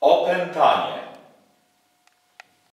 opętanie,